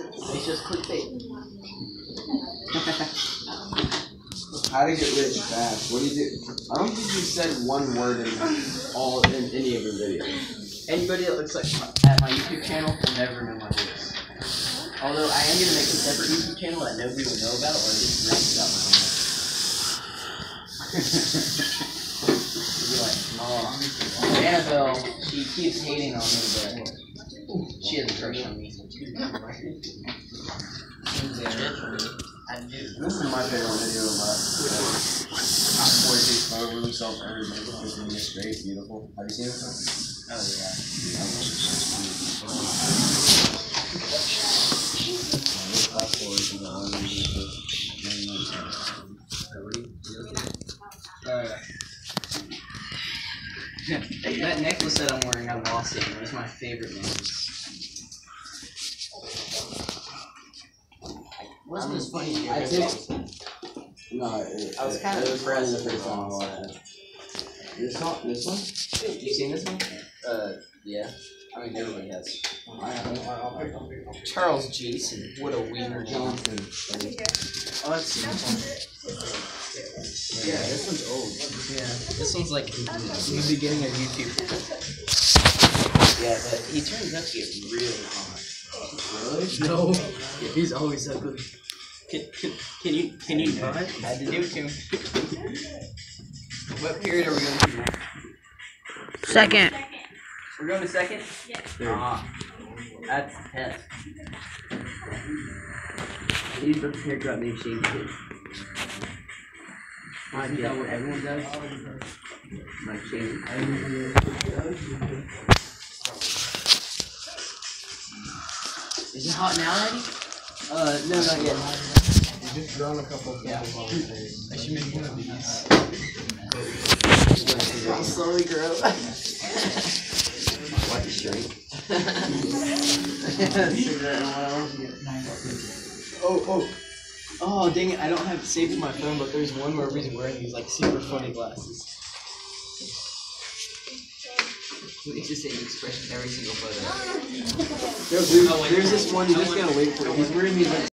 It's just clickbait. How to get rich fast. What do you do? I don't think you said one word in all in any of your videos. Anybody that looks like my, at my YouTube channel will never know my voice. Although I am gonna make a separate YouTube channel that nobody will know about, or just rant about my own. Be like, oh, Annabelle, she keeps hating on me, but she has a crush on me. I do. This is my favorite video about uh, boys takes photo of himself every day because he is great, beautiful. Have you seen this one? Oh yeah. Uh, that necklace that I'm wearing, I lost it. It was my favorite necklace. Wasn't as funny as you I ever think- thought. No, it, I was it- kind of it was funny impressed the first time I it. watched it. This one? This one? You seen this one? Uh, yeah. I mean, everybody has. I haven't. Charles Jason. What a wiener. Johnson. Oh, that's Yeah, this one's old. Yeah, this one's like the beginning of YouTube. Yeah, but he turns out to get really hot. Really? No, he's always ugly. Can, can, can you can you not? Had to do it to him. what period are we going to? Second. We're going to second. Third. Ah, that's tenth. He's the haircut named Shane Kid. Isn't that what everyone does? Like Shane. Is it hot now, Eddie? Uh, no, not yet. You just drawn a couple of Yeah. I should make one of these. I'll slowly grow. What a. Oh, oh. Oh dang it! I don't have it saved in my phone, but there's one where he's wearing these like super funny glasses. It's just an expression every single photo. Yo, dude, Oh, wait. there's this one, you just gotta wait for it. He's wearing these like